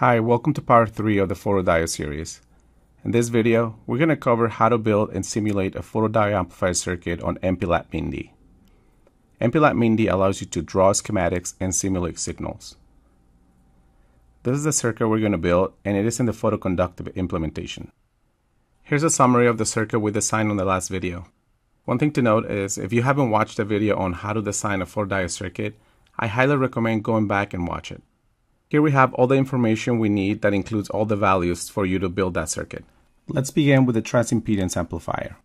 Hi, welcome to part 3 of the photodiode series. In this video, we're going to cover how to build and simulate a photodiode amplifier circuit on MPLAB MINDI. MPLAB MINDI allows you to draw schematics and simulate signals. This is the circuit we're going to build and it is in the photoconductive implementation. Here's a summary of the circuit we designed on the last video. One thing to note is if you haven't watched the video on how to design a photodiode circuit, I highly recommend going back and watch it. Here we have all the information we need that includes all the values for you to build that circuit. Let's begin with the transimpedance amplifier.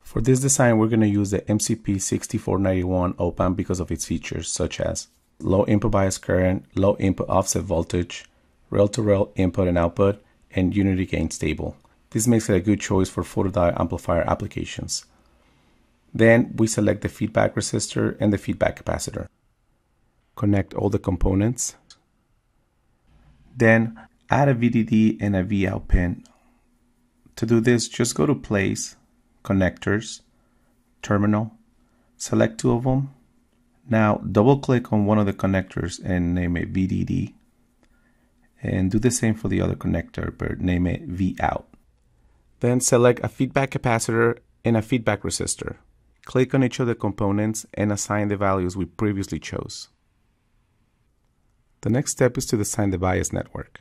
For this design, we're going to use the MCP6491 op-amp because of its features such as low input bias current, low input offset voltage, rail-to-rail -rail input and output, and unity gain stable. This makes it a good choice for photodiode amplifier applications. Then we select the feedback resistor and the feedback capacitor. Connect all the components then add a VDD and a VOut pin. To do this, just go to Place, Connectors, Terminal, select two of them. Now double click on one of the connectors and name it VDD. And do the same for the other connector, but name it VOut. Then select a feedback capacitor and a feedback resistor. Click on each of the components and assign the values we previously chose. The next step is to design the bias network.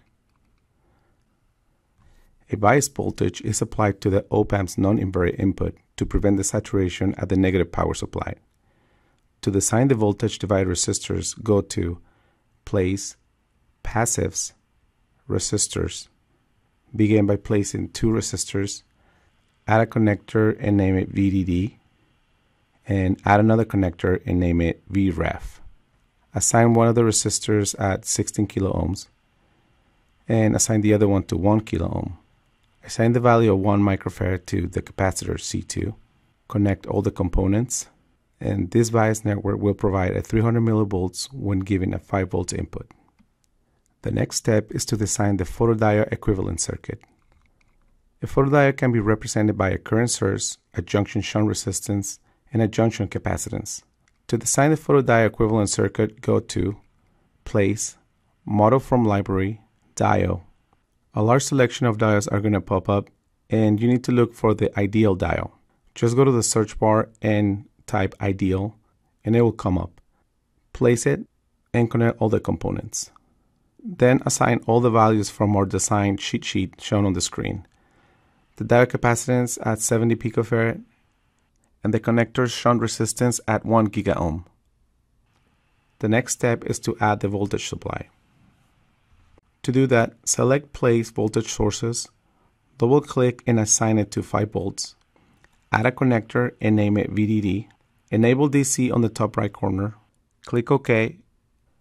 A bias voltage is applied to the op-amp's non-inverted input to prevent the saturation at the negative power supply. To design the voltage divider resistors, go to Place, Passives, Resistors. Begin by placing two resistors, add a connector and name it VDD, and add another connector and name it VREF assign one of the resistors at 16 kilo ohms and assign the other one to 1 kilo ohm. Assign the value of 1 microfarad to the capacitor C2. Connect all the components and this bias network will provide a 300 millivolts when given a 5 volts input. The next step is to design the photodiode equivalent circuit. A photodiode can be represented by a current source, a junction shunt resistance, and a junction capacitance. To design the photodiode equivalent circuit, go to Place, Model from Library, Diode. A large selection of diodes are going to pop up and you need to look for the ideal diode. Just go to the search bar and type ideal and it will come up. Place it and connect all the components. Then assign all the values from our design cheat sheet shown on the screen. The diode capacitance at 70 picofarad, and the connector's shunt resistance at 1 gigaohm. The next step is to add the voltage supply. To do that, select Place Voltage Sources, double click and assign it to 5 volts. Add a connector and name it VDD. Enable DC on the top right corner. Click OK.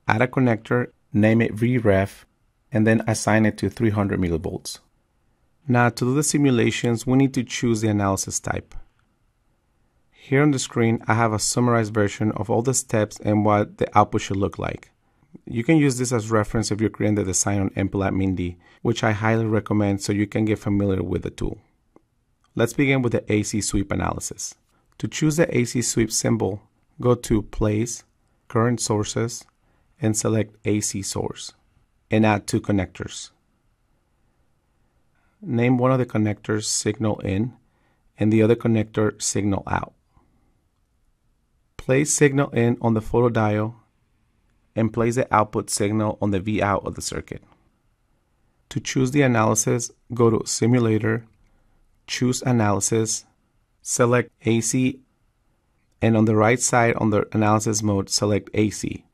Add a connector, name it VREF, and then assign it to 300 millivolts. Now to do the simulations, we need to choose the analysis type. Here on the screen, I have a summarized version of all the steps and what the output should look like. You can use this as reference if you're creating the design on MPLAB MINDI, which I highly recommend so you can get familiar with the tool. Let's begin with the AC sweep analysis. To choose the AC sweep symbol, go to Place, Current Sources, and select AC Source, and add two connectors. Name one of the connectors Signal In, and the other connector Signal Out. Place signal in on the photodiode and place the output signal on the Vout of the circuit. To choose the analysis, go to Simulator, choose Analysis, select AC, and on the right side on the analysis mode, select AC.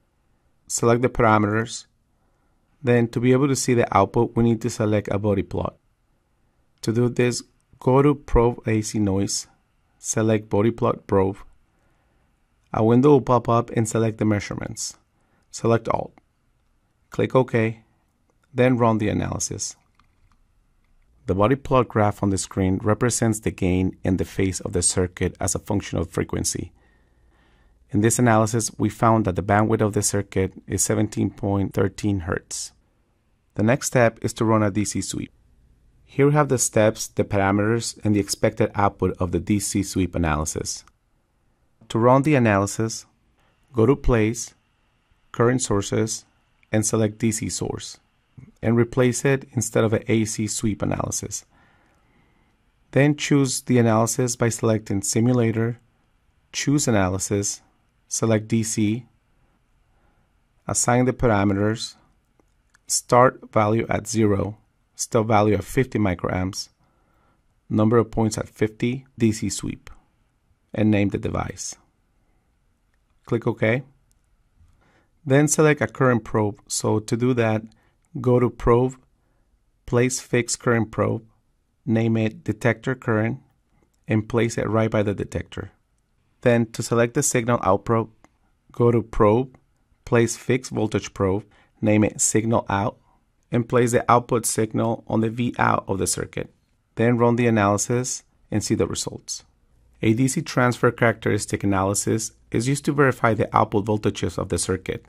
Select the parameters. Then to be able to see the output, we need to select a Bode plot. To do this, go to Probe AC Noise, select Bode Plot Probe, a window will pop up and select the measurements. Select all. Click OK, then run the analysis. The Bode plot graph on the screen represents the gain and the phase of the circuit as a function of frequency. In this analysis, we found that the bandwidth of the circuit is 17.13 Hz. The next step is to run a DC sweep. Here we have the steps, the parameters, and the expected output of the DC sweep analysis. To run the analysis, go to Place, Current Sources, and select DC Source, and replace it instead of an AC sweep analysis. Then choose the analysis by selecting Simulator, choose Analysis, select DC, assign the parameters, start value at 0, stop value at 50 microamps, number of points at 50, DC sweep, and name the device. Click OK. Then select a current probe. So to do that, go to Probe, place fixed current probe, name it Detector Current, and place it right by the detector. Then to select the signal out probe, go to Probe, place fixed voltage probe, name it Signal Out, and place the output signal on the V out of the circuit. Then run the analysis and see the results. A DC transfer characteristic analysis is used to verify the output voltages of the circuit.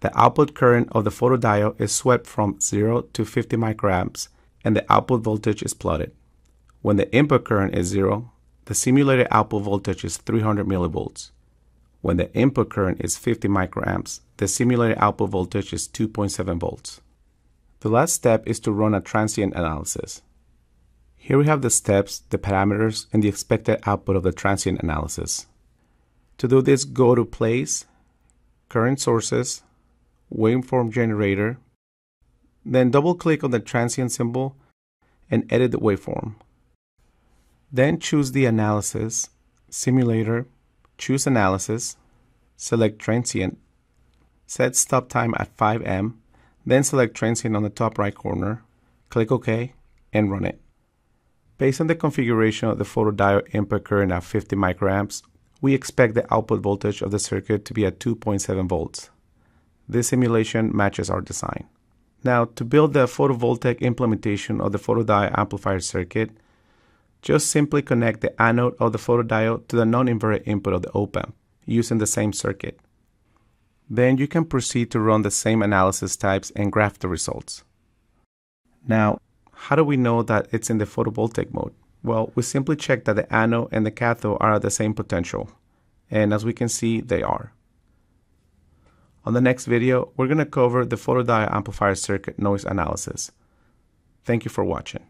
The output current of the photodiode is swept from 0 to 50 microamps and the output voltage is plotted. When the input current is 0, the simulated output voltage is 300 millivolts. When the input current is 50 microamps, the simulated output voltage is 2.7 volts. The last step is to run a transient analysis. Here we have the steps, the parameters, and the expected output of the transient analysis. To do this, go to Place, Current Sources, Waveform Generator, then double-click on the transient symbol and edit the waveform. Then choose the Analysis, Simulator, choose Analysis, select Transient, set stop time at 5M, then select Transient on the top right corner, click OK, and run it. Based on the configuration of the photodiode input current at 50 microamps, we expect the output voltage of the circuit to be at 2.7 volts. This simulation matches our design. Now, to build the photovoltaic implementation of the photodiode amplifier circuit, just simply connect the anode of the photodiode to the non-inverted input of the op-amp using the same circuit. Then you can proceed to run the same analysis types and graph the results. Now, how do we know that it's in the photovoltaic mode? Well, we simply check that the anode and the cathode are at the same potential. And as we can see, they are. On the next video, we're going to cover the photodiode amplifier circuit noise analysis. Thank you for watching.